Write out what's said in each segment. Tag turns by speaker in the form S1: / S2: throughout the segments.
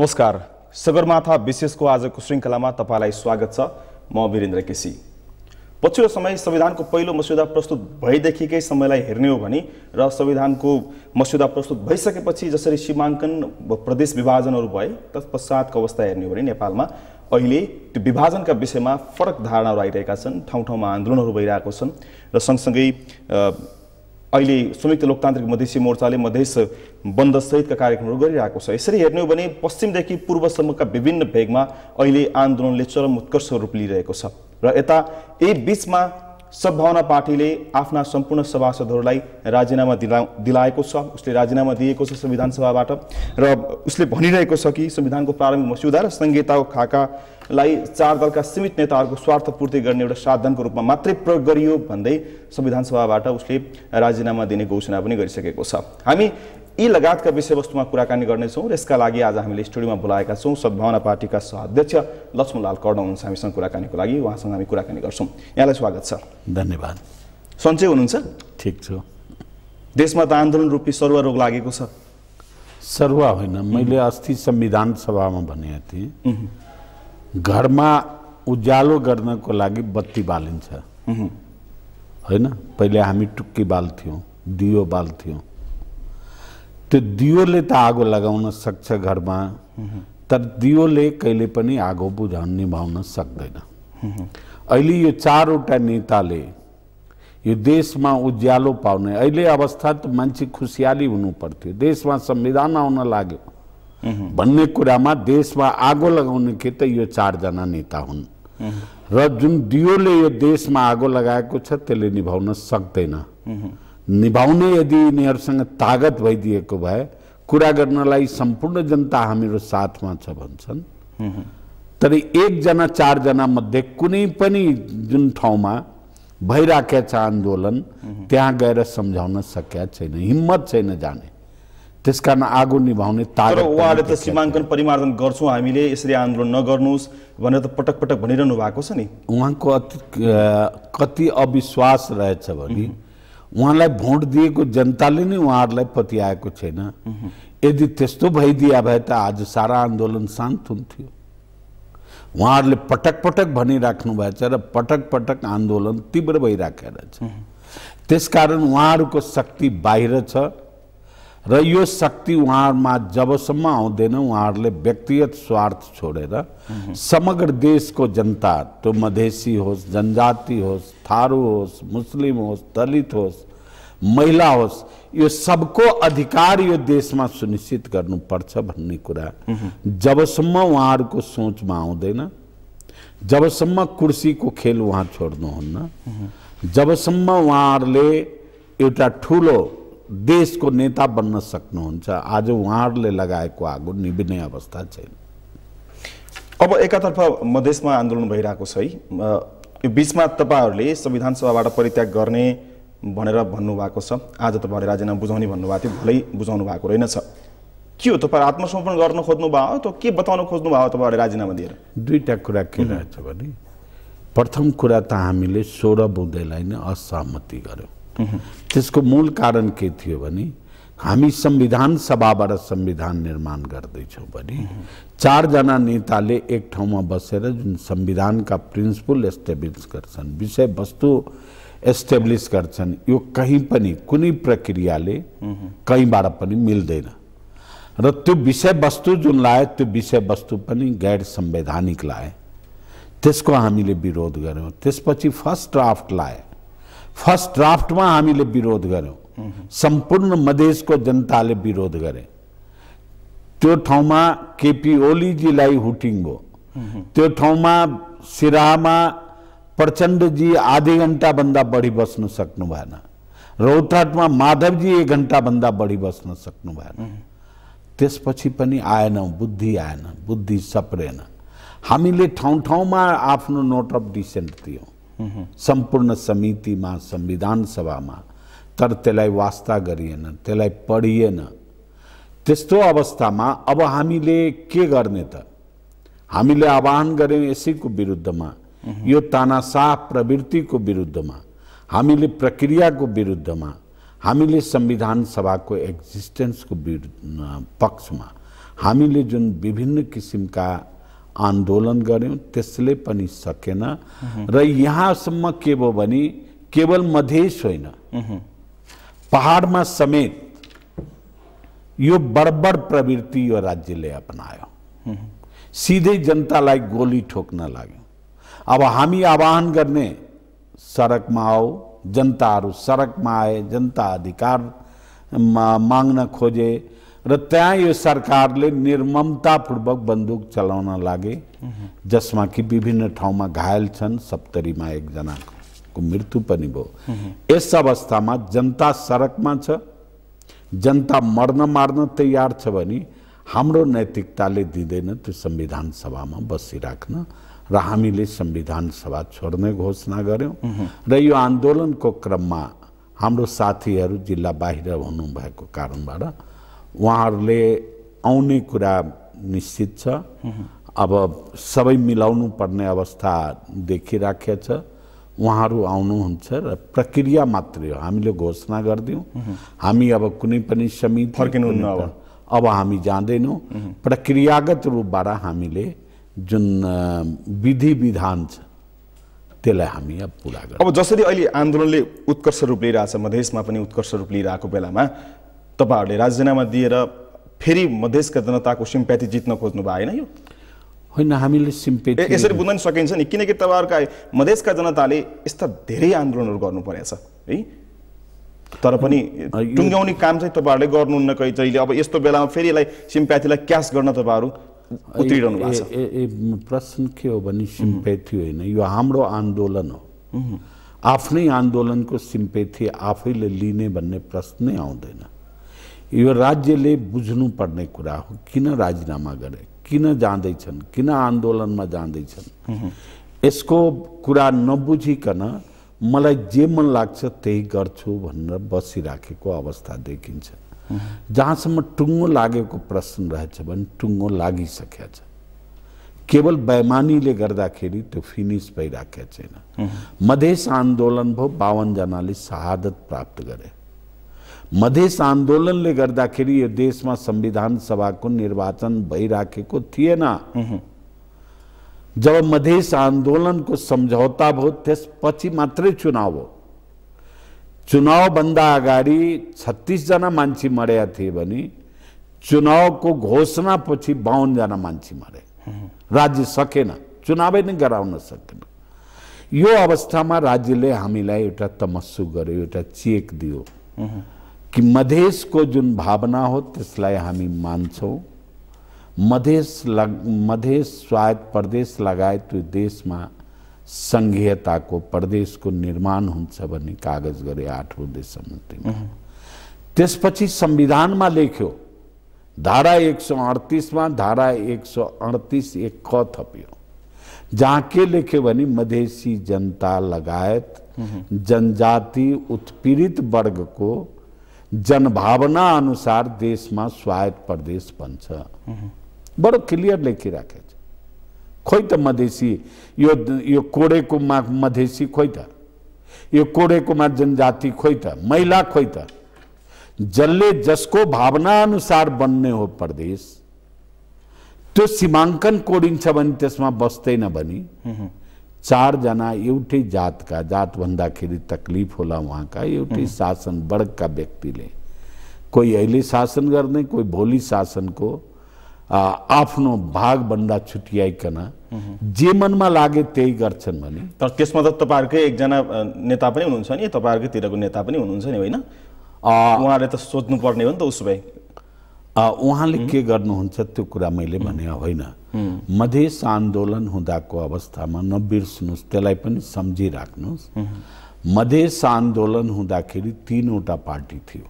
S1: नमस्कार सगरमाथा विशेषको आजको श्रृङ्खलामा तपाईँलाई स्वागत छ। म वीरेन्द्र केसी। पछिल्लो समय संविधानको पहिलो मस्यौदा प्रस्तुत भएदेखिकै समयलाई हेर्ने हो भने र संविधानको मस्यौदा प्रस्तुत भइसकेपछि जसरी सीमाङ्कन प्रदेश विभाजनहरू भए तत्पश्चातको अवस्था हेर्ने हो भने नेपालमा अहिले त्यो विभाजनका विषयमा फरक धारणाहरू आइरहेका छन् ठाउँ ठाउँमा आन्दोलनहरू भइरहेको छन् र सँगसँगै अहिले संयुक्त लोकतान्त्रिक मधेसी मोर्चाले मधेस बन्दसहितका कार्यक्रमहरू गरिरहेको छ। यसरी हेर्ने हो भने पश्चिमदेखि पूर्वसम्मका विभिन्न भेगमा अहिले आन्दोलनले चरम उत्कर्ष रूप लिइरहेको छ। र यता यही बिचमा सद्भावना पार्टीले आफ्ना सम्पूर्ण सभासदहरूलाई राजीनामा दिला दिलाएको छ। उसले राजीनामा दिएको छ संविधान सभाबाट र उसले भनिरहेको छ कि संविधानको प्रारम्भिक मस्यौदा र संहिताको खाकालाई चार दलका सीमित नेताहरूको स्वार्थ पूर्ति गर्ने एउटा साधनको रूपमा मात्रै प्रयोग गरियो भन्दै संविधान सभाबाट उसले राजीनामा दिने घोषणा पनि गरिसकेको छ। हामी यी लगायतका विषयवस्तुमा कुराकानी गर्नेछौँ र यसका लागि आज हामीले स्टुडियोमा बोलाएका छौँ सद्भावना पार्टीका सहअध्यक्ष लक्ष्मणलाल कर्ण हुनुहुन्छ। हामीसँग कुराकानीको लागि उहाँसँग हामी कुराकानी गर्छौँ। यहाँलाई स्वागत छ।
S2: धन्यवाद।
S1: सन्चै हुनुहुन्छ?
S2: ठिक छु।
S1: देशमा त आन्दोलन रूपी सरुवा रोग लागेको छ।
S2: सरुवा होइन। मैले अस्ति संविधान सभामा भनेको थिएँ घरमा उज्यालो गर्नको लागि बत्ती बालिन्छ। होइन? पहिले हामी टुक्की बाल्थ्यौँ दियो बाल्थ्यौँ। त्यो दियोले त आगो लगाउन सक्छ घरमा तर दियोले कहिले पनि आगो बुझाउन निभाउन सक्दैन। अहिले यो चारवटा नेताले यो देशमा उज्यालो पाउने अहिले अवस्था त मान्छे खुसियाली हुनु पर्थ्यो। देशमा संविधान आउन लाग्यो। भन्ने कुरामा देशमा आगो लगाउने के त यो चारजना नेता हुन्। र जुन दियोले यो देशमा आगो लगाएको छ त्यसले निभाउन सक्दैन। निभाउने यदि यिनीहरूसँग तागत भइदिएको भए कुरा गर्नलाई सम्पूर्ण जनता हामीहरू साथमा छ भन्छन्। तर एकजना चारजना मध्ये कुनै पनि जुन ठाउँमा भइराखेको छ आन्दोलन त्यहाँ गएर सम्झाउन सकेका छैन हिम्मत छैन जाने। त्यसकारण आगो निभाउने
S1: तर उहाँले त सीमाङ्कन परिमार्जन गर्छौँ हामीले यसरी आन्दोलन नगर्नुहोस् भनेर त पटक पटक भनिरहनु भएको छ नि।
S2: उहाँको अति कति अविश्वास रहेछ भने उहाँलाई भोट दिएको जनताले नै उहाँहरूलाई पत्याएको छैन। यदि त्यस्तो भइदिया भए त आज सारा आन्दोलन शान्त हुन्थ्यो। उहाँहरूले पटक पटक भनिराख्नु भएछ र पटक पटक आन्दोलन तीव्र भइराखेको रहेछ त्यसकारण उहाँहरूको शक्ति बाहिर छ। र यो शक्ति उहाँहरूमा जबसम्म आउँदैन उहाँहरूले व्यक्तिगत स्वार्थ छोडेर समग्र देशको जनता त्यो मधेसी होस् जनजाति होस् थारू होस् मुस्लिम होस् दलित होस् महिला होस् यो सबको अधिकार यो देशमा सुनिश्चित गर्नुपर्छ भन्ने कुरा। जबसम्म उहाँहरूको सोचमा आउँदैन जबसम्म कुर्सीको खेल उहाँ छोड्नुहुन्न जबसम्म उहाँहरूले एउटा ठुलो देशको नेता बन्न सक्नुहुन्छ। आज उहाँहरूले लगाएको आगो निभिने अवस्था छैन।
S1: अब एकातर्फ मधेसमा आन्दोलन भइरहेको छ है। यो बिचमा तपाईँहरूले संविधान सभाबाट परित्याग गर्ने भनेर भन्नुभएको छ। आज तपाईँहरूले राजीनामा बुझाउने भन्नुभएको थियो भोलै बुझाउनु भएको रहेनछ। के हो तपाईँ आत्मसमर्पण गर्न खोज्नु भयो त के बताउन खोज्नु भयो तपाईँहरूले राजीनामा दिएर?
S2: दुईवटा कुरा के रहेछ भने प्रथम कुरा त हामीले सोह्र बुँदेलाई नै असहमति गऱ्यौँ त्यसको मूल कारण के थियो भने हामी संविधान सभाबाट संविधान निर्माण गर्दैछौँ भने चारजना नेताले एक ठाउँमा बसेर जुन संविधानका प्रिन्सिपल एस्टेब्लिस गर्छन् विषय वस्तु एस्टेब्लिस गर्छन् यो कहीँ पनि कुनै प्रक्रियाले कहीँबाट पनि मिल्दैन। र त्यो विषयवस्तु जुन लाए त्यो विषयवस्तु पनि गैर संवैधानिक लाए त्यसको हामीले विरोध गऱ्यौँ। त्यसपछि फर्स्ट ड्राफ्ट लाए फर्स्ट ड्राफ्टमा हामीले विरोध गऱ्यौँ सम्पूर्ण मधेसको जनताले विरोध गरे त्यो ठाउँमा केपी ओलीजीलाई हुटिङ भयो त्यो ठाउँमा सिराहामा प्रचण्डजी आधी घन्टाभन्दा बढी बस्न सक्नु भएन रौतहटमा माधवजी एक घन्टाभन्दा बढी बस्न सक्नु भएन त्यसपछि पनि आएन बुद्धि आएन बुद्धि सप्रेन। हामीले ठाउँ ठाउँमा आफ्नो नोट अफ डिसेन्ट दियौँ। सम्पूर्ण समितिमा संविधान सभामा तर त्यसलाई वास्ता गरिएन त्यसलाई पढिएन त्यस्तो अवस्थामा अब हामीले के गर्ने त हामीले आह्वान गऱ्यौँ यसैको विरुद्धमा यो तानासाह प्रवृत्तिको विरुद्धमा हामीले प्रक्रियाको विरुद्धमा हामीले संविधान सभाको एक्जिस्टेन्सको विरुद्ध पक्षमा हामीले जुन विभिन्न किसिमका आन्दोलन गऱ्यौँ त्यसले पनि सकेन। र यहाँसम्म के भयो भने केवल मधेस होइन। पहाडमा समेत यो बर्बर प्रवृत्ति यो राज्यले अपनायो। सिधै जनतालाई गोली ठोक्न लाग्यो। अब हामी आह्वान गर्ने सडकमा आऊ जनताहरू सडकमा आए जनता अधिकार मा- माग्न खोजे र त्यहाँ यो सरकारले निर्ममतापूर्वक बन्दुक चलाउन लागे जसमा कि विभिन्न ठाउँमा घायल छन् सप्तरीमा एकजनाको मृत्यु पनि भयो। यस अवस्थामा जनता सडकमा छ जनता मर्न मार्न तयार छ भने हाम्रो नैतिकताले दिँदैन त्यो संविधान सभामा बसिराख्न र हामीले संविधान सभा छोड्ने घोषणा गऱ्यौँ र यो आन्दोलनको क्रममा हाम्रो साथीहरू जिल्ला बाहिर हुनुभएको कारणबाट उहाँहरूले आउने कुरा निश्चित छ। अब सबै मिलाउनु पर्ने अवस्था देखिराखेको छ। उहाँहरू आउनुहुन्छ र प्रक्रिया मात्रै हो। हामीले घोषणा गरिदिउँ। हामी अब कुनै पनि समिति
S1: फर्किनुहुन्न
S2: कुनै
S1: अब।
S2: हामी जाँदैनौँ। प्रक्रियागत रूपबाट हामीले जुन विधि विधान छ त्यसलाई हामी अब पुरा गर्छौँ।
S1: अब जसरी अहिले आन्दोलनले उत्कर्ष रूप लिइरहेछ मधेसमा पनि उत्कर्ष रूप लिइरहेको बेलामा तपाईँहरूले राजीनामा दिएर फेरि मधेसका जनताको सिम्प्याथी जित्न खोज्नु भएन यो?
S2: होइन हामीले सिम्पेटी
S1: यसरी बुझ्न नि सकिन्छ नि किनकि तपाईँहरूका मधेसका जनताले यस्ता धेरै आन्दोलनहरू गर्नु परेछ है? तर पनि टुङ्ग्याउने काम चाहिँ तपाईँहरूले गर्नुहुन्न कहीँ जहिले अब यस्तो बेलामा फेरि यसलाई सिम्प्याथीलाई क्यास गर्न तपाईँहरू उत्रिरहनु भएको छ।
S2: प्रश्न के हो भने सिम्पेथी होइन यो हाम्रो आन्दोलन हो। आफ्नै आन्दोलनको सिम्पेथी आफैले लिने भन्ने प्रश्नै आउँदैन। यो राज्यले बुझ्नुपर्ने कुरा हो किन राजीनामा गरे किन जाँदैछन् किन आन्दोलनमा जाँदैछन् यसको कुरा नबुझिकन मलाई जे मन लाग्छ त्यही गर्छु भनेर बसिराखेको अवस्था देखिन्छ जहाँसम्म टुङ्गो लागेको प्रश्न रहेछ भने टुङ्गो लागिसकेको छ केवल बैमानीले गर्दाखेरि त्यो फिनिस भइराखेको छैन मधेस आन्दोलन भयो बावनजनाले शहादत प्राप्त गरे मधेस आन्दोलनले गर्दाखेरि यो देशमा संविधान सभाको निर्वाचन भइराखेको थिएन जब मधेस आन्दोलनको सम्झौता भयो त्यसपछि मात्रै चुनाव। हो चुनावभन्दा अगाडि छत्तिसजना मान्छे मरेका थिए भने चुनावको घोषणापछि बाहन्नजना मान्छे मरे। राज्य सकेन चुनावै नै गराउन सकेन यो अवस्थामा राज्यले हामीलाई एउटा तमस्सु गर्यो एउटा चेक दियो। कि मधेश को जुन भावना हो त्यसलाई हामी मान्छौँ। मधेस लग मधेस स्वायत्त प्रदेश लगायत यो देशमा सङ्घीयताको प्रदेशको निर्माण हुन्छ भन्ने कागज़ गरे आठौँ देश समितिमा त्यसपछि संविधानमा लेख्यो धारा एक सौ अडतिसमा धारा एक सौ अडतिस एक क थप्यो। जहाँ के लेख्यो भने मधेसी जनता लगायत जनजाति उत्पीडित वर्गको जनभावना अनुसार देशमा स्वायत्त प्रदेश बन्छ। बडो क्लियर लेखिराखेको छ खोइ त मधेसी यो यो कोडेकोमा मधेसी खोइ त? यो कोडेकोमा जनजाति खोइ त? महिला खोइ त? जसले जसको भावना अनुसार बन्ने हो प्रदेश त्यो सीमाङ्कन कोडिन्छ भने त्यसमा बस्दैन भने। चारजना एउटै जातका जात भन्दाखेरि तकलिफ होला उहाँका एउटै शासन वर्गका व्यक्तिले। कोही अहिले शासन गर्ने कोही भोलि शासनको आफ्नो भागभन्दा छुट्याइकन जे मनमा लागे त्यही गर्छन् भने।
S1: तर त्यसमा त तपाईँहरूकै एकजना नेता पनि हुनुहुन्छ नि तपाईँहरूकैतिरको नेता पनि हुनुहुन्छ नि होइन? उहाँले त सोच्नुपर्ने हो नि त उसो भए।
S2: उहाँले के गर्नुहुन्छ त्यो कुरा मैले भने होइन। मधेस आन्दोलन हुँदाको अवस्थामा नबिर्सनुहोस् त्यसलाई पनि सम्झिराख्नुहोस्। मधेस आन्दोलन हुँदाखेरि तिनवटा पार्टी थियो।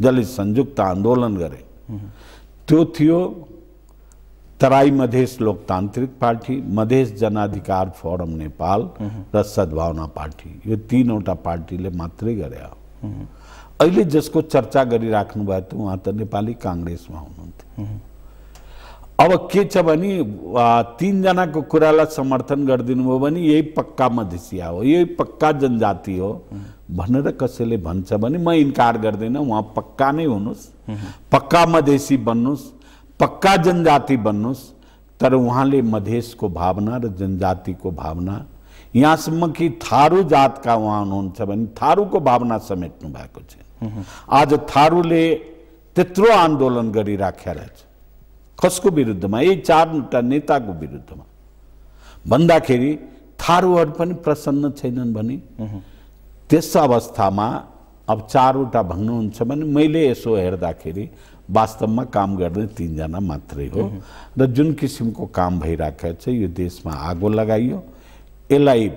S2: जसले संयुक्त आन्दोलन गरे। त्यो थियो तराई मधेस लोकतान्त्रिक पार्टी मधेस जनाधिकार फोरम नेपाल र सद्भावना पार्टी। यो तिनवटा पार्टीले मात्रै गरे हो। अहिले जसको चर्चा गरिराख्नु भयो त उहाँ त नेपाली काङ्ग्रेसमा हुनुहुन्थ्यो। अब के छ भने तिनजनाको कुरालाई समर्थन गरिदिनु भयो भने यही पक्का मधेसिया हो यही पक्का जनजाति हो भनेर कसैले भन्छ भने म इन्कार गर्दैन उहाँ पक्का नै हुनुहोस् पक्का मधेसी बन्नुहोस् पक्का जनजाति बन्नुहोस् तर उहाँले मधेसको भावना र जनजातिको भावना यहाँसम्म कि थारू जातका उहाँ हुनुहुन्छ भने थारूको भावना समेट्नु भएको छ आज थारूले त्यत्रो आन्दोलन गरिराखेका रहेछ कसको विरुद्धमा यही चारवटा नेताको विरुद्धमा भन्दाखेरि थारूहरू पनि प्रसन्न छैनन् भने त्यस अवस्थामा अब चारवटा भन्नुहुन्छ भने मैले यसो हेर्दाखेरि वास्तवमा काम गर्ने तिनजना मात्रै हो र जुन किसिमको काम भइराखेको छ यो देशमा आगो लगाइयो यसलाई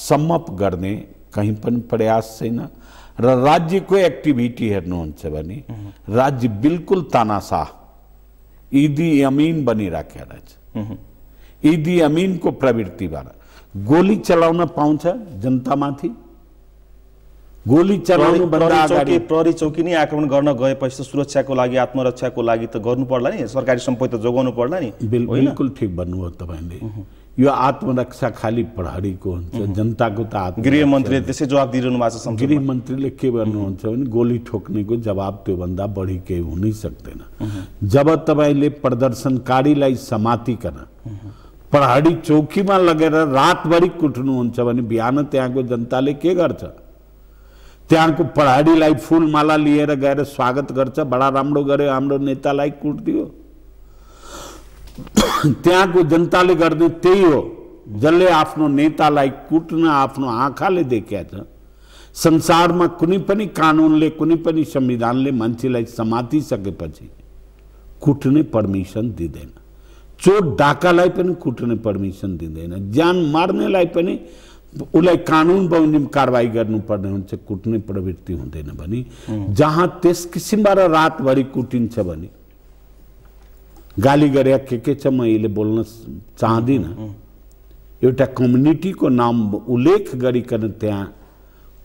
S2: सम्मप गर्ने कहीँ पनि प्रयास छैन र राज्यको एक्टिभिटी हेर्नुहुन्छ भने राज्य बिल्कुल तानासाह इदी अमिन बनिराखेको रहेछ इदी अमिनको प्रवृत्तिबाट गोली चलाउन पाउँछ जनतामाथि गोली चलाउनुभन्दा
S1: प्रहरी चौकी नै आक्रमण गर्न गएपछि त सुरक्षाको लागि आत्मरक्षाको लागि त गर्नु पर्ला नि। सरकारी सम्पत्ति त जोगाउनु पर्ला नि?
S2: बिल्कुल ठिक भन्नुभयो तपाईँले। यो आत्मरक्षा खालि प्रहरीको हुन्छ जनताको त आत्म
S1: गृहमन्त्रीले त्यसै जवाब दिइरहनु भएको छ संसदमा।
S2: गृह मन्त्रीले के भन्नुहुन्छ भने गोली ठोक्नेको जवाब त्योभन्दा बढी केही हुनै सक्दैन। जब तपाईँले प्रदर्शनकारीलाई समातिकन प्रहरी चौकीमा लगेर रातभरि कुट्नुहुन्छ भने बिहान त्यहाँको जनताले के गर्छ? त्यहाँको प्रहरीलाई फुलमाला लिएर गएर स्वागत गर्छ बडा राम्रो गर्यो हाम्रो नेतालाई कुटिदियो। त्यहाँको जनताले गर्ने त्यही हो जसले आफ्नो नेतालाई कुट्न आफ्नो आँखाले देखेका छ संसारमा कुनै पनि कानुनले कुनै पनि संविधानले मान्छेलाई समातिसकेपछि कुट्ने पर्मिसन दिँदैन चोर डाकालाई पनि कुट्ने पर्मिसन दिँदैन ज्यान मार्नेलाई पनि उसलाई कानुन बमोजिम कारवाही गर्नुपर्ने हुन्छ कुट्ने प्रवृत्ति हुँदैन भने जहाँ त्यस किसिमबाट रातभरि कुटिन्छ भने गाली गरे के के छ म यसले बोल्न चाहदिनँ। एउटा कम्युनिटीको नाम उल्लेख गरिकन त्यहाँ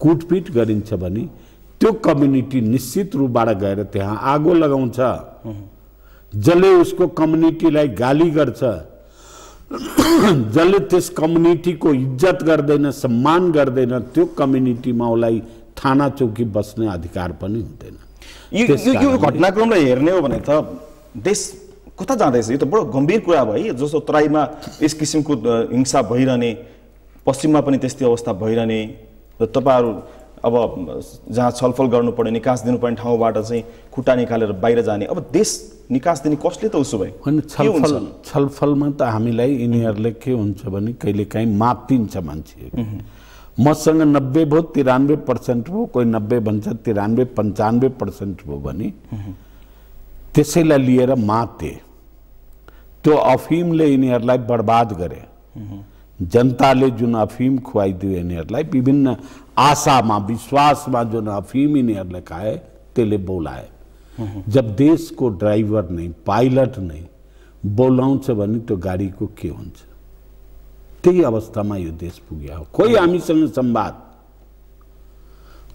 S2: कुटपिट गरिन्छ भने त्यो कम्युनिटी निश्चित रूपबाट गएर त्यहाँ आगो लगाउँछ। जसले उसको कम्युनिटीलाई गाली गर्छ जसले त्यस कम्युनिटीको इज्जत गर्दैन सम्मान गर्दैन त्यो कम्युनिटीमा उसलाई थाना चौकी बस्ने अधिकार पनि हुँदैन।
S1: यो घटनाक्रमलाई हेर्ने हो भने त देश कता जाँदैछ? यो त बडो गम्भीर कुरा भयो है। जस्तो तराईमा यस किसिमको हिंसा भइरहने पश्चिममा पनि त्यस्तै अवस्था भइरहने र तपाईँहरू अब जहाँ छलफल गर्नुपर्ने निकास दिनुपर्ने ठाउँबाट चाहिँ खुट्टा निकालेर बाहिर जाने। अब देश निकास दिने कसले त उसो भए?
S2: होइन? छलफल छलफलमा त हामीलाई यिनीहरूले के हुन्छ भने कहिलेकाहीँ मातिन्छ मान्छे मसँग नब्बे भयो तिरानब्बे पर्सेन्ट भयो कोही नब्बे भन्छ तिरानब्बे पन्चानब्बे पर्सेन्ट भयो भने त्यसैलाई लिएर माते। त्यो अफिमले यिनीहरूलाई बर्बाद गरे जनताले जुन अफिम खुवाइदियो यिनीहरूलाई विभिन्न आशामा विश्वासमा जुन अफिम यिनीहरूले खाए त्यसले बोलाए। जब देशको ड्राइभर नै पाइलट नै बोलाउँछ भने त्यो गाडीको के हुन्छ त्यही अवस्थामा यो देश पुग्यो हो कोही हामीसँग संवाद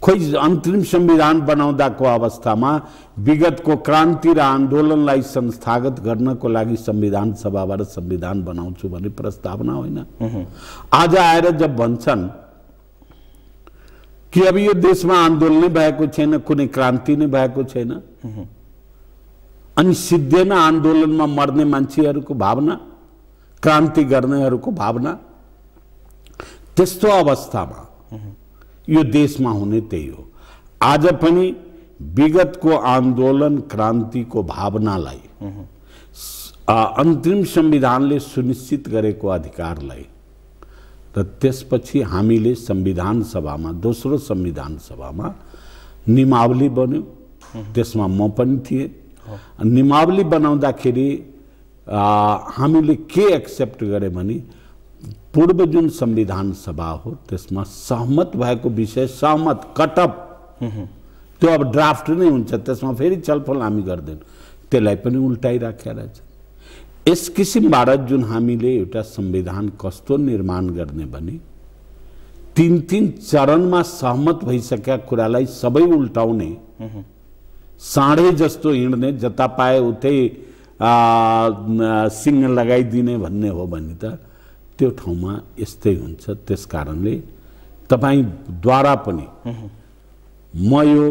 S2: खोइ अन्तरिम संविधान बनाउँदाको अवस्थामा विगतको क्रान्ति र आन्दोलनलाई संस्थागत गर्नको लागि संविधान सभाबाट संविधान बनाउँछु भन्ने प्रस्तावना होइन। आज आएर जब भन्छन् कि अब यो देशमा आन्दोलनै भएको छैन कुनै क्रान्ति नै भएको छैन। अनि सिद्धिएन आन्दोलनमा मर्ने मान्छेहरूको भावना क्रान्ति गर्नेहरूको भावना त्यस्तो अवस्थामा यो देशमा हुने त्यही हो। आज पनि विगतको आन्दोलन क्रान्तिको भावनालाई आ, अन्तरिम संविधानले सुनिश्चित गरेको अधिकारलाई र त्यसपछि हामीले संविधान सभामा दोस्रो संविधान सभामा निमावली बन्यो। त्यसमा म पनि थिएँ। निमावली बनाउँदाखेरि हामीले के एक्सेप्ट गरे भने पूर्व जुन संविधान सभा हो त्यसमा सहमत भएको विषय सहमत कटअप। त्यो अब ड्राफ्ट नै हुन्छ त्यसमा फेरि छलफल हामी गर्दैनौँ। त्यसलाई पनि उल्टाइराखेका रहेछ। यस किसिमबाट जुन हामीले एउटा संविधान कस्तो निर्माण गर्ने भने तिन तिन चरणमा सहमत भइसकेका कुरालाई सबै उल्टाउने साँढे जस्तो हिँड्ने जता पाए उतै सिंह लगाइदिने भन्ने हो भने त त्यो ठाउँमा यस्तै हुन्छ। त्यस कारणले तपाईँद्वारा पनि म यो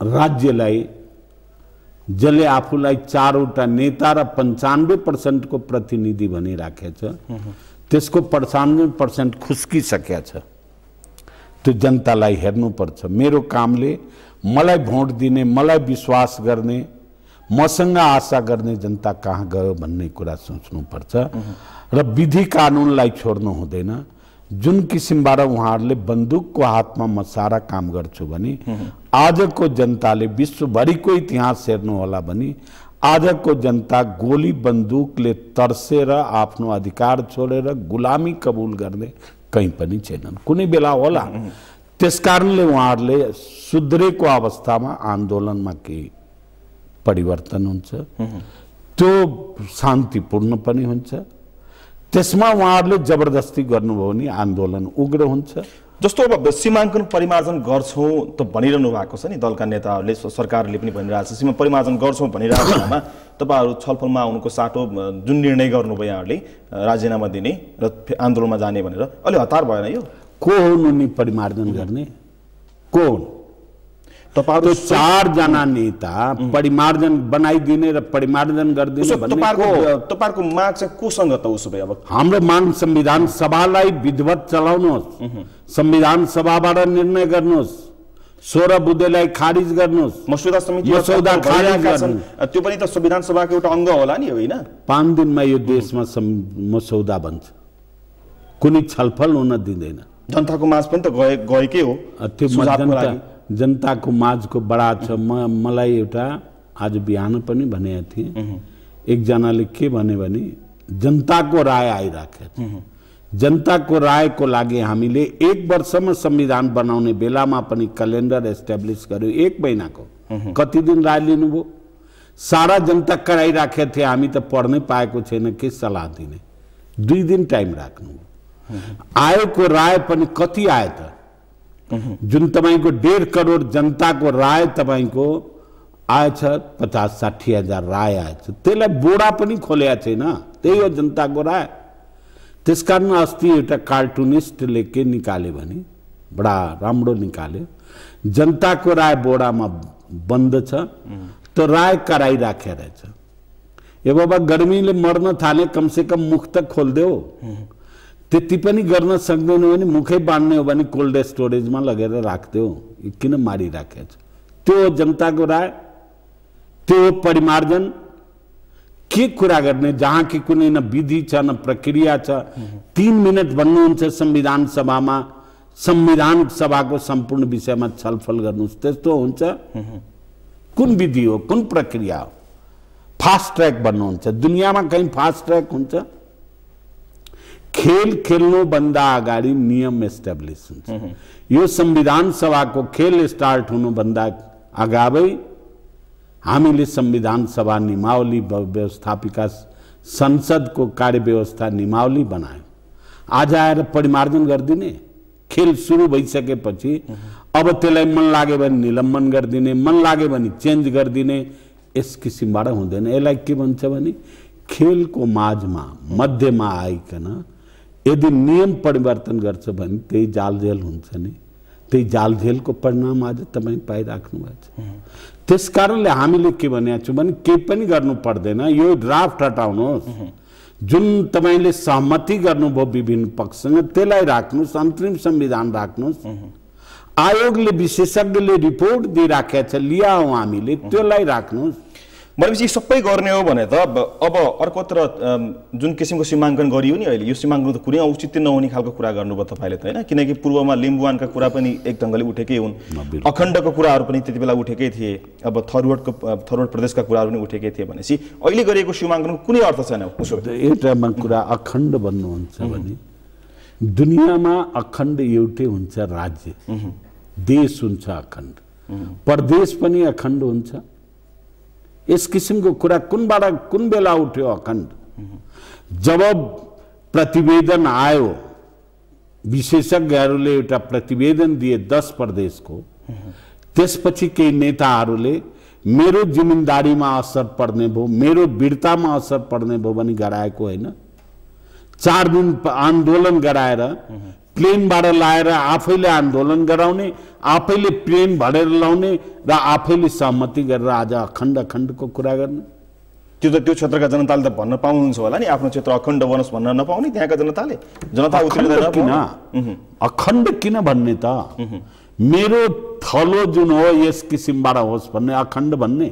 S2: राज्यलाई जसले आफूलाई चारवटा नेता र पन्चानब्बे पर्सेन्टको प्रतिनिधि भनिराखेको छ त्यसको पन्चानब्बे पर्सेन्ट खुस्किसकेको छ। त्यो जनतालाई हेर्नुपर्छ। मेरो कामले मलाई भोट दिने मलाई विश्वास गर्ने मसँग आशा गर्ने जनता कहाँ गयो भन्ने कुरा सोच्नुपर्छ। र विधि कानुनलाई छोड्नु हुँदैन। जुन किसिमबाट उहाँहरूले बन्दुकको हातमा म सारा काम गर्छु भने आजको जनताले विश्वभरिको इतिहास हेर्नु होला भने आजको जनता गोली बन्दुकले तर्सेर आफ्नो अधिकार छोडेर गुलामी कबुल गर्ने कहीँ पनि छैनन्। कुनै बेला होला। त्यस कारणले उहाँहरूले सुध्रेको अवस्थामा आन्दोलनमा केही परिवर्तन हुन्छ। त्यो शान्तिपूर्ण पनि हुन्छ। त्यसमा उहाँहरूले जबरजस्ती गर्नुभयो भने आन्दोलन उग्र हुन्छ।
S1: जस्तो अब सीमाङ्कन परिमार्जन गर्छौँ त भनिरहनु भएको छ नि दलका नेताहरूले सरकारले पनि भनिरहेको छ। सीमा परिमार्जन गर्छौँ भनिरहेको बेलामा तपाईँहरू छलफलमा आउनुको साटो जुन निर्णय गर्नुभयो यहाँहरूले राजीनामा दिने र आन्दोलनमा जाने भनेर। अलि हतार भएन यो?
S2: को हुन् उनी परिमार्जन गर्ने? को हुन्? त्यो चारजना नेता परिमार्जन बनाइदिने र परिमार्जन गरिदिने
S1: तपाईँहरूको माग चाहिँ कोसँग त उसो भए अब?
S2: हाम्रो माग संविधान सभालाई विधिवत चलाउनुहोस्। संविधान सभाबाट निर्णय गर्नुहोस्। सोह्र बुद्धेलाई खारिज गर्नुहोस्।
S1: मसौदा समिति
S2: मसौदा खारिज
S1: छन्। त्यो पनि त संविधान सभाको एउटा अङ्ग होला नि होइन?
S2: पाँच दिनमा यो देशमा मसौदा बन्छ। कुनै छलफल हुन दिँदैन।
S1: जनताको माझ पनि त गए गएकै हो।
S2: त्यो जनताको माझको बडा छ म मलाई एउटा आज बिहान पनि भनेको थिएँ। एकजनाले के भने भने जनताको राय आइराखेको छ। जनताको रायको लागि हामीले एक वर्षमा संविधान बनाउने बेलामा पनि क्यालेन्डर एस्टाब्लिस गर्यो एक महिनाको। कति दिन राय लिनुभयो? सारा जनता कराइराखेको थिए हामी त पढ्नै पाएको छैन के सल्लाह दिने? दुई दिन टाइम राख्नु आएको राय पनि कति आयो त? जुन तपाईँको डेढ करोड जनताको राय तपाईँको आएछ पचास साठी हजार राय आएछ। त्यसलाई बोडा पनि खोलेको छैन। त्यही हो जनताको राय। त्यस कारण अस्ति एउटा कार्टुनिस्टले के निकाल्यो भने बडा राम्रो निकाल्यो। जनताको राय बोडामा बन्द छ त्यो राय कराइराखेको रहेछ। ए बाबा गर्मीले मर्न थाले कमसेकम मुख त खोलिदेऊ। त्यति पनि गर्न सक्दैन भने मुखै बाँड्ने हो भने कोल्ड स्टोरेजमा लगेर राखिदेऊ यो किन मारिराखेको छ? त्यो जनताको राय त्यो परिमार्जन के कुरा गर्ने जहाँ कि कुनै न विधि छ न प्रक्रिया छ तिन मिनट भन्नुहुन्छ संविधान सभामा संविधान सभाको सम्पूर्ण विषयमा छलफल गर्नुहोस् त्यस्तो हुन्छ? कुन विधि हो कुन प्रक्रिया हो? फास्ट ट्र्याक भन्नुहुन्छ। दुनियाँमा कहीँ फास्ट ट्र्याक हुन्छ? खेल खेल्नुभन्दा अगाडि नियम एस्टाब्लिस हुन्छ यो संविधान सभाको खेल स्टार्ट हुनुभन्दा अगावै हामीले संविधान सभा निमावली व्यवस्थापिका संसदको कार्यव्यवस्था निमावली बनायौँ। आज आएर परिमार्जन गरिदिने खेल सुरु भइसकेपछि अब त्यसलाई मन लाग्यो भने निलम्बन गरिदिने मन लाग्यो भने चेन्ज गरिदिने यस किसिमबाट हुँदैन। यसलाई के भन्छ भने खेलको माझमा मध्यमा आइकन यदि नियम परिवर्तन गर्छ भने त्यही जालझेल हुन्छ नि। त्यही जालझेलको परिणाम आज तपाईँ पाइराख्नु भएको छ। त्यस कारणले हामीले के भनेको छौँ भने केही पनि गर्नु पर्दैन। यो ड्राफ्ट हटाउनुहोस्। जुन तपाईँले सहमति गर्नुभयो विभिन्न पक्षसँग त्यसलाई राख्नुहोस् अन्तरिम संविधान राख्नुहोस्। आयोगले विशेषज्ञले रिपोर्ट दिइराखेको छ लियाऊ हामीले त्यसलाई राख्नुहोस्।
S1: भनेपछि सबै गर्ने हो भने त अब अर्कोतिर जुन किसिमको सीमाङ्कन गरियो नि अहिले यो सीमाङ्कन त कुनै औचित्य नहुने खालको कुरा गर्नुभयो तपाईँले त होइन? किनकि पूर्वमा लिम्बुवानका कुरा पनि एक ढङ्गले उठेकै हुन्। अखण्डको कुराहरू पनि त्यति बेला उठेकै थिए। अब थरवटको अ, थरवट प्रदेशका कुराहरू पनि उठेकै थिए भनेपछि अहिले गरिएको सीमाङ्कनको कुनै अर्थ छैन। उसो।
S2: एउटामा कुरा अखण्ड भन्नुहुन्छ भने दुनियाँमा अखण्ड एउटै हुन्छ राज्य। देश हुन्छ अखण्ड। प्रदेश पनि अखण्ड हुन्छ। यस किसिमको कुरा कुनबाट कुन बेला उठ्यो अखण्ड? जब प्रतिवेदन आयो विशेषज्ञहरूले एउटा प्रतिवेदन दिए दस प्रदेशको त्यसपछि केही नेताहरूले मेरो जिम्मेदारीमा असर पर्ने भयो मेरो वीरतामा असर पर्ने भयो भने गराएको होइन। चार दिन आन्दोलन गराएर प्लेनबाट लाएर आफैले आन्दोलन गराउने आफैले प्लेन भरेर लाउने र आफैले सहमति गरेर आज अखण्ड अखण्डको कुरा गर्ने।
S1: त्यो त त्यो क्षेत्रका जनताले त भन्न पाउनुहुन्छ होला नि आफ्नो क्षेत्र अखण्ड बनोस् भन्न नपाउने त्यहाँका जनताले। जनता
S2: किन। अखण्ड किन भन्ने त? मेरो थलो जुन हो यस किसिमबाट होस् भन्ने अखण्ड भन्ने।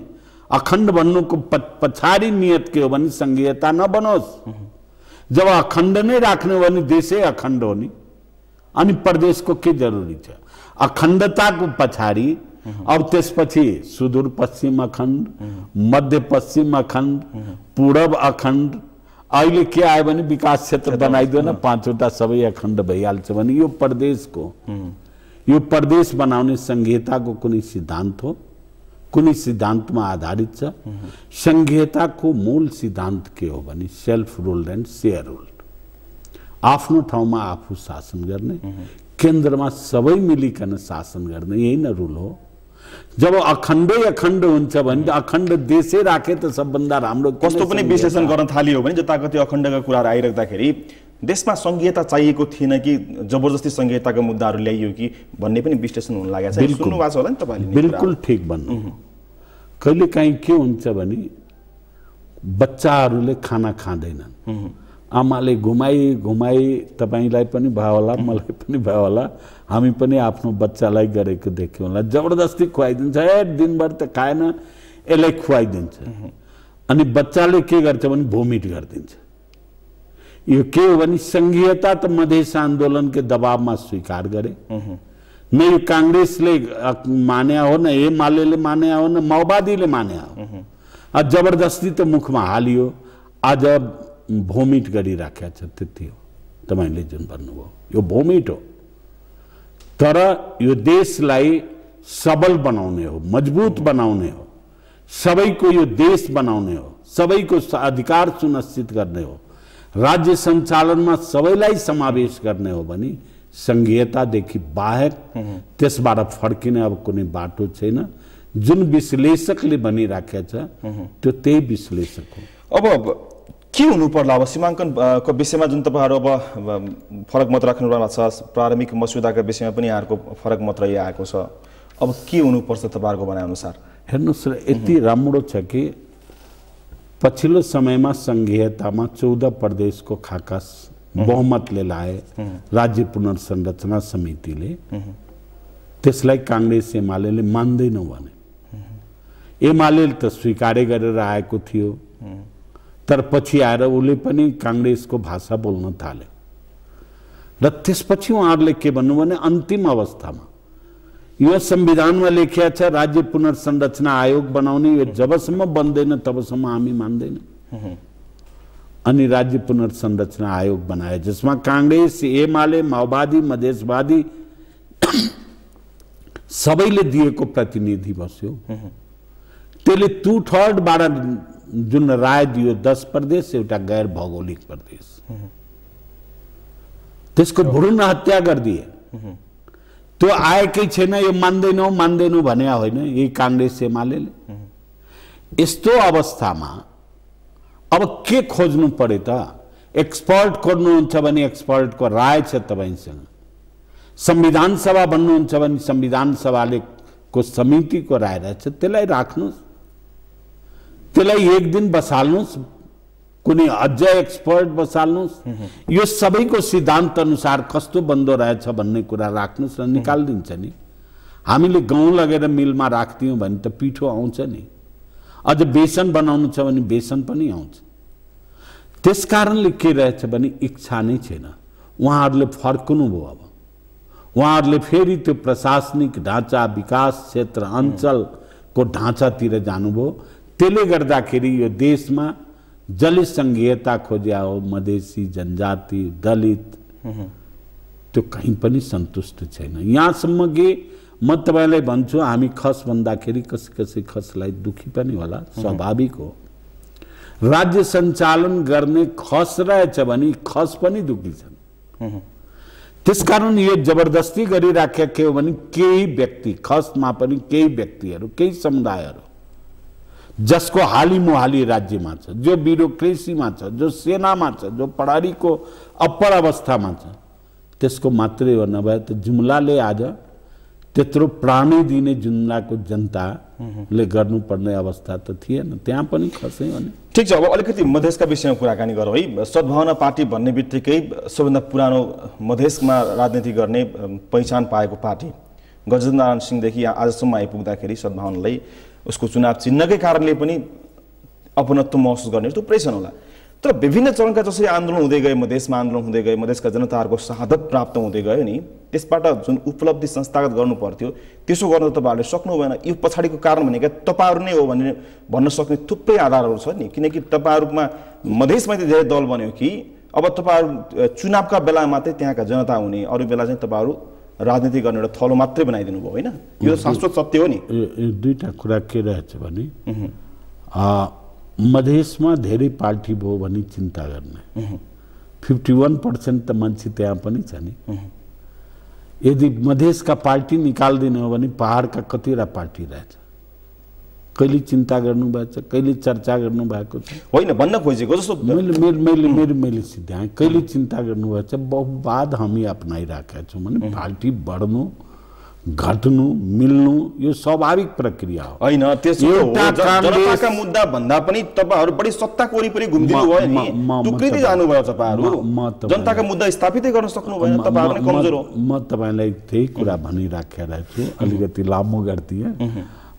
S2: अखण्ड भन्नुको पछाडि नियत के हो भने सङ्घीयता नबनोस्। जब अखण्ड नै राख्ने हो भने देशै अखण्ड हो नि। अनि प्रदेशको के जरुरी छ? अखण्डताको पछाडि अब त्यसपछि सुदूर पश्चिम अखण्ड मध्य पश्चिम अखण्ड पूरब अखण्ड अहिले के आयो भने विकास क्षेत्र बनाइदियो न पाँचवटा सबै अखण्ड भइहाल्छ भने यो प्रदेशको यो प्रदेश बनाउने संहिताको कुनै सिद्धान्त हो? कुनै सिद्धान्तमा आधारित छ? संहिताको मूल सिद्धान्त के हो भने self ruled and share ruled आफ्नो ठाउँमा आफू शासन गर्ने केन्द्रमा सबै मिलिकन शासन गर्ने यही न रुल हो। जब अखण्डै अखण्ड हुन्छ भने त अखण्ड देशै राखे त सबभन्दा राम्रो
S1: कस्तो पनि? विश्लेषण गर्न थालियो भने जताकति अखण्डका कुराहरू आइराख्दाखेरि देशमा सङ्घीयता चाहिएको थिएन कि जबरजस्ती सङ्घीयताका मुद्दाहरू ल्याइयो कि भन्ने पनि विश्लेषण हुन लागेको छ।
S2: बिल्कुल।
S1: भएको छ होला नि तपाईँले
S2: बिल्कुल ठिक भन्नु कहिले काहीँ के हुन्छ भने बच्चाहरूले खाना खाँदैनन्। आमाले घुमाई घुमाई तपाईँलाई पनि भयो होला मलाई पनि भयो होला। हामी पनि आफ्नो बच्चालाई गरेको देख्यौँ होला। जबरजस्ती खुवाइदिन्छ। ए दिनभर त खाएन यसलाई खुवाइदिन्छ। अनि बच्चाले के गर्छ भने भोमिट गरिदिन्छ। यो के हो भने सङ्घीयता त मधेस आन्दोलनकै दबावमा स्वीकार गरे। न यो काङ्ग्रेसले मान्या हो न एमाले मान्या हो न माओवादीले मान्या हो। जबरजस्ती त मुखमा हालियो। आज भोमिट गरिराखेका छ त्यति हो। तपाईँले जुन भन्नुभयो। यो भोमिट हो। तर यो देशलाई सबल बनाउने हो मजबुत बनाउने हो। सबैको यो देश बनाउने हो सबैको अधिकार सुनिश्चित गर्ने हो। राज्य सञ्चालनमा सबैलाई समावेश गर्ने हो भने सङ्घीयतादेखि बाहेक त्यसबाट फर्किने अब कुनै बाटो छैन। जुन विश्लेषकले भनिराखेको छ त्यो त्यही विश्लेषक हो।
S1: अब के हुनु पर्ला अब सीमाङ्कन अ, को विषयमा जुन तपाईँहरू अब फरक मत राख्नु भएको छ प्रारम्भिक मस्यौदाका विषयमा पनि यहाँहरूको फरक मत रहिआएको छ। अब के हुनुपर्छ तपाईँहरूको भनाइअनुसार?
S2: हेर्नुहोस् र यति राम्रो छ कि पछिल्लो समयमा सङ्घीयतामा चौध प्रदेशको खाका बहुमतले लाए राज्य पुनर्संरचना समितिले। त्यसलाई काङ्ग्रेस एमाले मान्दैनौ भने। एमाले त स्वीकारै गरेर आएको थियो। तर पछि आएर उसले पनि काङ्ग्रेसको भाषा बोल्न थाल्यो। र त्यसपछि उहाँहरूले के भन्नु भने अन्तिम अवस्थामा यो संविधानमा लेखिया छ राज्य पुनर्संरचना आयोग बनाउने यो जबसम्म बन्दैन तबसम्म हामी मान्दैनौँ। अनि राज्य पुनर्संरचना आयोग बनाए जसमा काङ्ग्रेस एमाले माओवादी मधेसवादी सबैले दिएको प्रतिनिधि बस्यो। त्यसले टु थर्डबाट जुन राय दियो दस प्रदेश एउटा गैर भौगोलिक प्रदेश। त्यसको भ्रूण हत्या गरिदिए। त्यो आएकै छैन यो मान्दैनौ मान्दैनौ भने होइन यही काङ्ग्रेस एमाले यस्तो अवस्थामा अब के खोज्नु पर्यो त एक्सपर्ट खोज्नुहुन्छ भने एक्सपर्टको राय छ तपाईँसँग। संविधान सभा भन्नुहुन्छ भने संविधान सभाले को समितिको राय रहेछ त्यसलाई राख्नुहोस्। त्यसलाई एक दिन बसाल्नुहोस् कुनै अझ एक्सपर्ट बसाल्नुहोस् यो सबैको सिद्धान्त अनुसार कस्तो बन्दो रहेछ भन्ने कुरा राख्नुहोस् र निकालिदिन्छ नि। हामीले गहुँ लगेर मिलमा राखिदियौँ भने त पिठो आउँछ नि। अझ बेसन बनाउनु छ भने बेसन पनि आउँछ। त्यस कारणले के रहेछ भने इच्छा नै छैन। उहाँहरूले फर्कनु भयो अब। उहाँहरूले फेरि त्यो प्रशासनिक ढाँचा विकास क्षेत्र अञ्चलको ढाँचातिर जानुभयो। त्यसले गर्दाखेरि यो देशमा जसले सङ्घीयता खोज्या हो मधेसी जनजाति दलित त्यो कहीँ पनि सन्तुष्ट छैन। यहाँसम्म कि म तपाईँलाई भन्छु हामी खस भन्दाखेरि कसै कसै खसलाई दुखी पनि होला स्वाभाविक हो। राज्य सञ्चालन गर्ने खस रहेछ भने खस पनि दुखी छन्। त्यसकारण यो जबरदस्ती गरिराखेका के हो भने केही व्यक्ति खसमा पनि केही व्यक्तिहरू केही समुदायहरू जसको हाली मुहाली राज्यमा छ जो ब्युरोक्रेसीमा छ जो सेनामा छ जो प्रहरीको अप्पर अवस्थामा छ त्यसको मात्रै हो नभए त जुम्लाले आज त्यत्रो प्राणै दिने जुम्लाको जनताले गर्नुपर्ने अवस्था त थिएन। त्यहाँ पनि खस्यो भने
S1: ठिक छ अब अलिकति मधेसका विषयमा कुराकानी गरौँ है। सद्भावना पार्टी भन्ने बित्तिकै सबभन्दा पुरानो मधेसमा राजनीति गर्ने पहिचान पाएको पार्टी गजेन्द्रनारायण सिंहदेखि यहाँ आजसम्म आइपुग्दाखेरि सद्भावनालाई उसको चुनाव चिन्हकै कारणले पनि अपनत्व महसुस गर्ने थुप्रै छन् होला। तर विभिन्न चरणका जसरी आन्दोलन हुँदै गए मधेसमा आन्दोलन हुँदै गए मधेसका जनताहरूको शहादत प्राप्त हुँदै गयो नि त्यसबाट जुन उपलब्धि संस्थागत गर्नु पर्थ्यो त्यसो गर्न तपाईँहरूले सक्नु भएन। यो पछाडिको कारण भनेको तपाईँहरू नै हो भने भन्न सक्ने थुप्रै आधारहरू छ नि। किनकि तपाईँहरूमा मधेसमा यति धेरै दल बन्यो कि अब तपाईँहरू चुनावका बेला मात्रै त्यहाँका जनता हुने अरू बेला चाहिँ तपाईँहरू राजनीति गर्ने एउटा थलो मात्रै बनाइदिनु भयो होइन? यो शाश्वत सत्य हो नि।
S2: दुईवटा कुरा के रहेछ भने मधेसमा धेरै पार्टी भयो भने चिन्ता गर्ने। फिफ्टी वान पर्सेन्ट त मान्छे त्यहाँ पनि छ नि। यदि मधेसका पार्टी निकालिदिने हो भने पहाडका कतिवटा पार्टी रहेछ। कहिले चिन्ता गर्नुभएको छ कहिले चर्चा गर्नुभएको छ?
S1: होइन भन्न खोजेको जस्तो
S2: मैले मैले मैले मैले मैले सिद्ध्याएँ कहिले चिन्ता गर्नुभएको छ? बहुवाद हामी अपनाइरहेका छौँ भने पार्टी बढ्नु घट्नु मिल्नु यो स्वाभाविक प्रक्रिया हो।
S1: होइन जनताका मुद्दा भन्दा पनि तपाईँहरू बढी सत्ताको वरिपरि घुमिदिनु भयो नि। टुक्रिँदै जानुभयो तपाईँहरू। जनताका मुद्दा स्थापितै गर्न सक्नु भएन तपाईँहरू कमजोर। हो
S2: म तपाईँलाई त्यही कुरा भनिराखेको छु अलिकति लामो गरिदिएँ।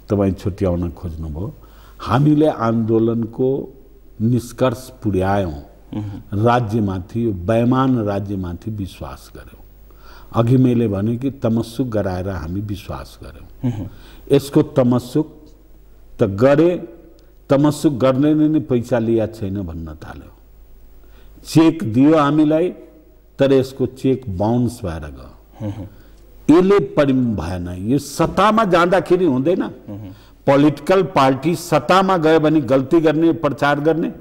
S2: तपाईँ छुट्याउन खोज्नुभयो। हामीले आन्दोलनको निष्कर्ष पुर्यायौँ। राज्यमाथि यो बैमान राज्यमाथि विश्वास गऱ्यौँ अघि मैले भने कि तमस्सुक गराएर हामी विश्वास गऱ्यौँ यसको तमस्सुक त गरे तमस्सुक गर्ने नै पैसा लिया छैन भन्न थाल्यो। चेक दियो हामीलाई तर यसको चेक बााउन्स भएर गयो। यसले परि भएन यो सत्तामा जाँदाखेरि हुँदैन पोलिटिकल पार्टी सत्तामा गयो भने गल्ती गर्ने प्रचार गर्ने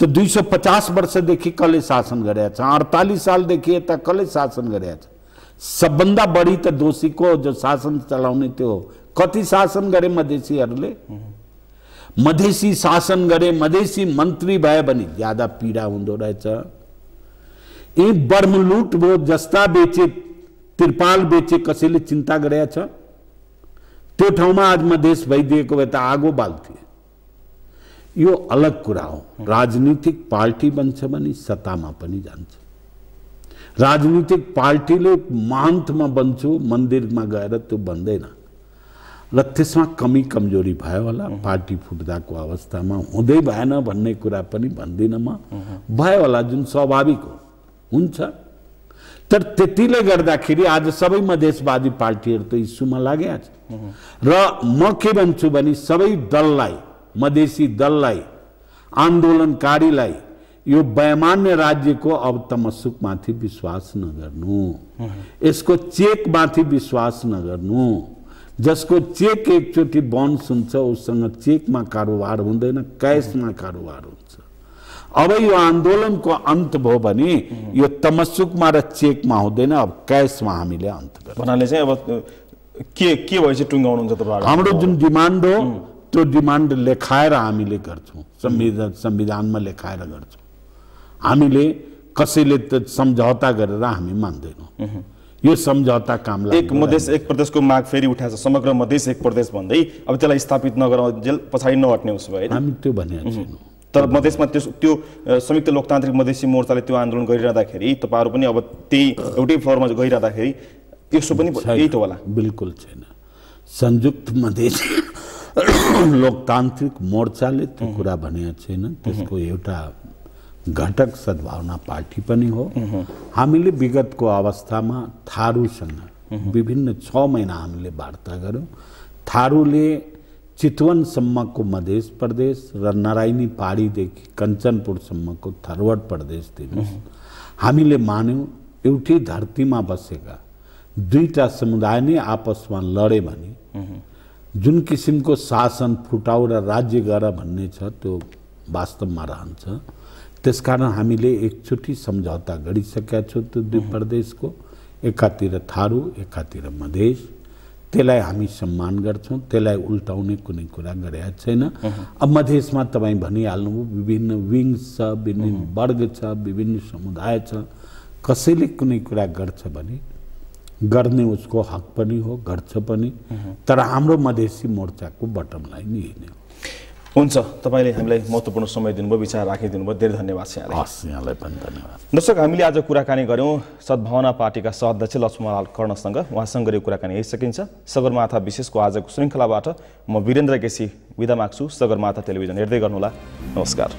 S2: त दुई सौ पचास वर्षदेखि कसले शासन गरेका छ अडतालिस सालदेखि यता कसले शासन गरेका छ सबभन्दा बढी त दोषीको जो शासन चलाउने त्यो कति शासन गरे मधेसीहरूले मधेसी शासन गरे मधेसी मन्त्री भए भने ज्यादा पीडा हुँदो रहेछ यी बर्मलुट वो जस्ता बेचे त्रिपाल बेचे कसैले चिन्ता गरेका छ त्यो ठाउँमा आज मधेस भइदिएको भए त आगो बाल्थे। यो अलग कुरा हो। राजनीतिक पार्टी बन्छ भने सत्तामा पनि जान्छ। राजनीतिक पार्टीले महन्तमा बन्छु मन्दिरमा गएर त्यो बन्दैन। र त्यसमा कमी कमजोरी भयो होला। पार्टी फुट्दाको अवस्थामा हुँदै भएन भन्ने कुरा पनि भन्दिनँ म। भयो होला जुन स्वाभाविक हो। हुन्छ। तर त्यतिले गर्दाखेरि आज सबै मधेसवादी पार्टीहरू त इस्युमा लागेका छ र म के भन्छु भने सबै दललाई मधेसी दललाई आन्दोलनकारीलाई यो वैमान्य राज्यको अब तमसुकमाथि विश्वास नगर्नु। यसको चेकमाथि विश्वास नगर्नु। जसको चेक एकचोटि बाउन्स हुन्छ उसँग चेकमा कारोबार हुँदैन क्यासमा कारोबार हुन्छ। अब यो आन्दोलनको अन्त भयो भने यो तमसुकमा र चेकमा हुँदैन अब क्यासमा हामीले अन्त गर्छौँ।
S1: भन्नाले चाहिँ अब के के भए चाहिँ टुङ्गाउनुहुन्छ तपाईँहरू?
S2: हाम्रो जुन डिमान्ड हो त्यो डिमान्ड लेखाएर हामीले गर्छौँ संविधान संविधानमा लेखाएर गर्छौँ। हामीले कसैले त सम्झौता गरेर हामी मान्दैनौँ। यो सम्झौता काम।
S1: एक मधेस एक प्रदेशको माग फेरि उठाएको छ। समग्र मधेस एक प्रदेश भन्दै अब त्यसलाई स्थापित नगराउ जेल पछाडि नहट्ने उसो भए
S2: हामी त्यो छैनौँ।
S1: तर मधेसमा त्यो त्यो संयुक्त लोकतान्त्रिक मधेसी मोर्चाले त्यो आन्दोलन गरिरहँदाखेरि तपाईँहरू पनि अब त्यही एउटै फ्लोरमा गइरहँदाखेरि यसो पनि यही त होला।
S2: बिल्कुल छैन। संयुक्त मधेस लोकतान्त्रिक मोर्चाले त्यो कुरा भनेको छैन। त्यसको एउटा घटक सद्भावना पार्टी पनि हो। हामीले विगतको अवस्थामा थारूसँग विभिन्न छ महिना हामीले वार्ता गऱ्यौँ। थारूले चितवनसम्मको मधेस प्रदेश र नारायणी पहाडीदेखि कञ्चनपुरसम्मको थरवट प्रदेश दिनुहोस् हामीले मान्यौँ एउटै धरतीमा बसेका दुईटा समुदाय नै आपसमा लडे भने जुन किसिमको शासन फुटाउ र राज्य गर भन्ने छ त्यो वास्तवमा रहन्छ। त्यसकारण हामीले एकचोटि सम्झौता गरिसकेका छौँ त्यो दुई प्रदेशको। एकातिर थारू एकातिर मधेस त्यसलाई हामी सम्मान गर्छौँ त्यसलाई उल्टाउने कुनै कुरा गरेका छैन। अब मधेसमा तपाईँ भनिहाल्नुभयो विभिन्न विङ्स छ विभिन्न वर्ग छ विभिन्न समुदाय छ। कसैले कुनै कुरा गर्छ भने गर्ने उसको हक पनि हो गर्छ पनि। तर हाम्रो मधेसी मोर्चाको बटम लाइन यही नै हो।
S1: हुन्छ तपाईँले हामीलाई महत्त्वपूर्ण समय दिनुभयो विचार राखिदिनु भयो। धेरै धन्यवाद छ
S2: हस् यहाँलाई पनि धन्यवाद।
S1: दर्शक हामीले आज कुराकानी गऱ्यौँ सद्भावना पार्टीका सहअध्यक्ष लक्ष्मणलाल कर्णसँग। उहाँसँग गरेको कुराकानी यही सकिन्छ सगरमाथा विशेषको आजको श्रृङ्खलाबाट म वीरेन्द्र केसी विदा माग्छु। सगरमाथा टेलिभिजन हेर्दै गर्नुहोला। नमस्कार।